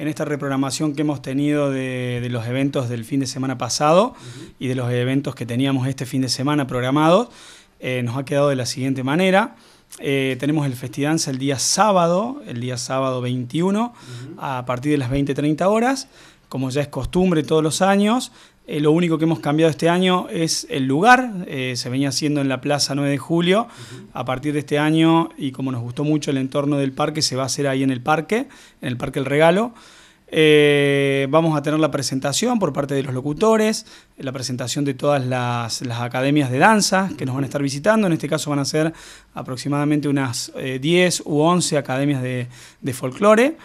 en esta reprogramación que hemos tenido de, los eventos del fin de semana pasado y de los eventos que teníamos este fin de semana programados, eh, nos ha quedado de la siguiente manera. Eh, tenemos el Festidanza el día sábado, el día sábado 21, a partir de las 20-30 horas. Como ya es costumbre todos los años, eh, lo único que hemos cambiado este año es el lugar. Eh, se venía haciendo en la Plaza 9 de Julio. A partir de este año, y como nos gustó mucho el entorno del parque, se va a hacer ahí en el parque, en el Parque El Regalo. Eh, vamos a tener la presentación por parte de los locutores, la presentación de todas las, academias de danza que nos van a estar visitando. En este caso van a ser aproximadamente unas 10 u 11 academias de, de folclore.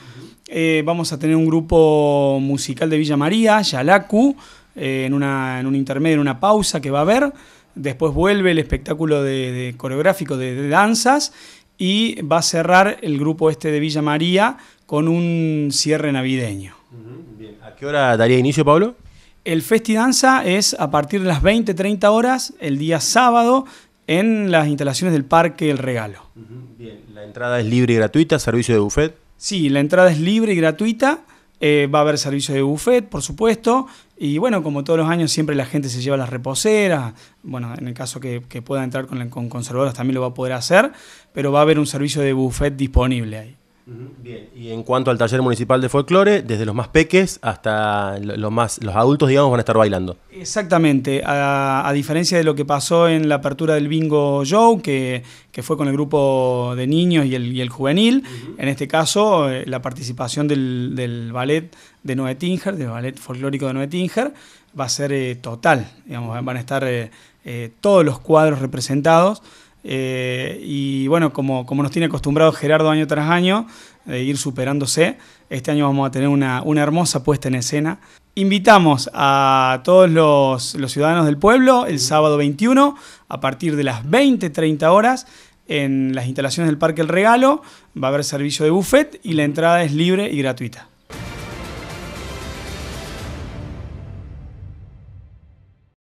Vamos a tener un grupo musical de Villa María, Yalacu, eh, en, una, en un intermedio, en una pausa que va a haber. Después vuelve el espectáculo de, coreográfico de, danzas y va a cerrar el grupo este de Villa María con un cierre navideño. ¿A qué hora daría inicio, Pablo? El Festi Danza es a partir de las 20-30 horas el día sábado en las instalaciones del Parque El Regalo. Bien, ¿la entrada es libre y gratuita, servicio de buffet? Sí, la entrada es libre y gratuita. Eh, va a haber servicio de buffet, por supuesto. Y bueno, como todos los años, siempre la gente se lleva las reposeras. Bueno, en el caso que, pueda entrar con, con conservadoras también lo va a poder hacer. Pero va a haber un servicio de buffet disponible ahí. Bien, y en cuanto al taller municipal de folclore, desde los más peques hasta los más los adultos, digamos, van a estar bailando. Exactamente, a, diferencia de lo que pasó en la apertura del Bingo Show, que, fue con el grupo de niños y el, juvenil, en este caso eh, la participación del, ballet de Noé Tinger, del ballet folclórico de Noé Tinger, va a ser eh, total, digamos, van a estar eh, todos los cuadros representados. Eh, y bueno, como, como nos tiene acostumbrado Gerardo año tras año, de ir superándose, este año vamos a tener una, hermosa puesta en escena. Invitamos a todos los, ciudadanos del pueblo el sábado 21 a partir de las 20-30 horas en las instalaciones del Parque El Regalo. Va a haber servicio de buffet y la entrada es libre y gratuita.